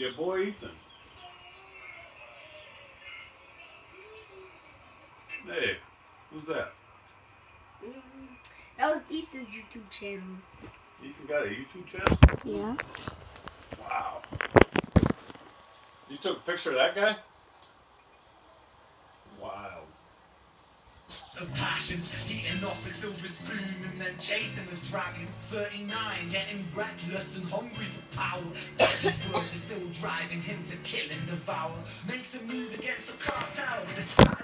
Your boy Ethan. Hey, who's that? That was Ethan's YouTube channel. Ethan got a YouTube channel? Yeah. Wow. You took a picture of that guy? Wow. of passion, eating off a silver spoon and then chasing the dragon. 39, getting reckless and hungry for power. His words are still driving him to kill and devour. Makes a move against the cartel with a.